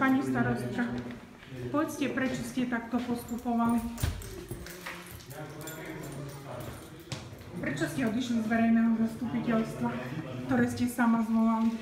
Pani starostka, povedzte, prečo ste takto postupovali? Prečo ste odišli z verejného zastupiteľstva, ktoré ste sama zvolali?